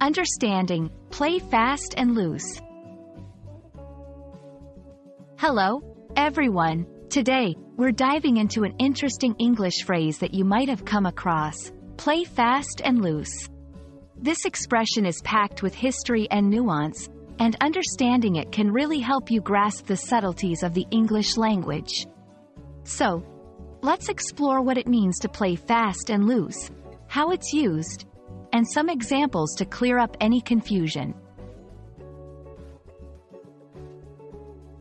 Understanding, play fast and loose. Hello, everyone. Today, we're diving into an interesting English phrase that you might have come across. Play fast and loose. This expression is packed with history and nuance, and understanding it can really help you grasp the subtleties of the English language. So, let's explore what it means to play fast and loose, how it's used, and some examples to clear up any confusion.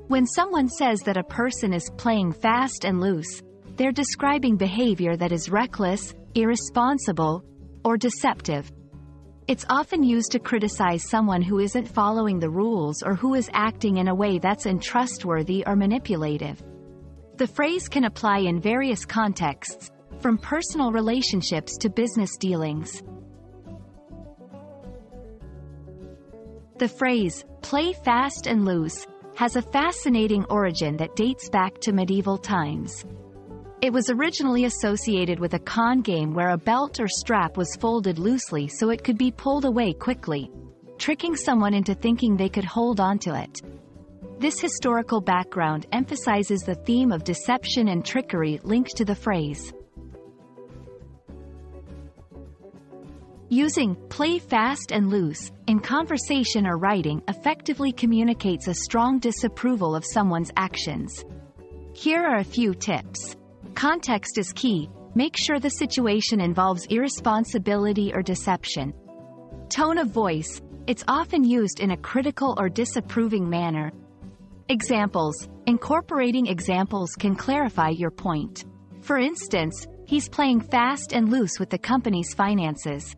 When someone says that a person is playing fast and loose, they're describing behavior that is reckless, irresponsible, or deceptive. It's often used to criticize someone who isn't following the rules or who is acting in a way that's untrustworthy or manipulative. The phrase can apply in various contexts, from personal relationships to business dealings. The phrase, play fast and loose, has a fascinating origin that dates back to medieval times. It was originally associated with a con game where a belt or strap was folded loosely so it could be pulled away quickly, tricking someone into thinking they could hold onto it. This historical background emphasizes the theme of deception and trickery linked to the phrase. Using play fast and loose in conversation or writing effectively communicates a strong disapproval of someone's actions. Here are a few tips. Context is key. Make sure the situation involves irresponsibility or deception. Tone of voice. It's often used in a critical or disapproving manner. Examples. Incorporating examples can clarify your point. For instance, he's playing fast and loose with the company's finances.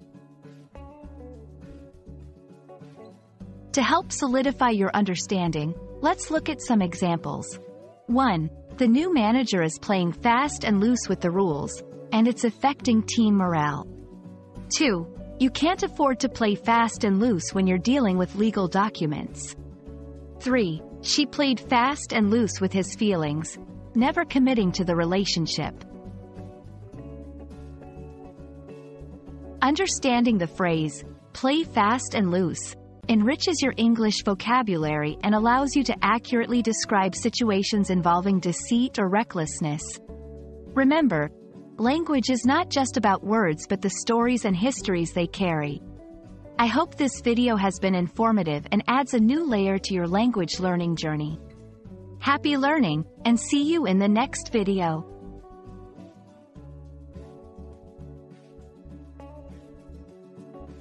To help solidify your understanding, let's look at some examples. 1. The new manager is playing fast and loose with the rules, and it's affecting team morale. 2. You can't afford to play fast and loose when you're dealing with legal documents. 3. She played fast and loose with his feelings, never committing to the relationship. Understanding the phrase, play fast and loose, enriches your English vocabulary and allows you to accurately describe situations involving deceit or recklessness. Remember, language is not just about words but the stories and histories they carry. I hope this video has been informative and adds a new layer to your language learning journey. Happy learning, and see you in the next video.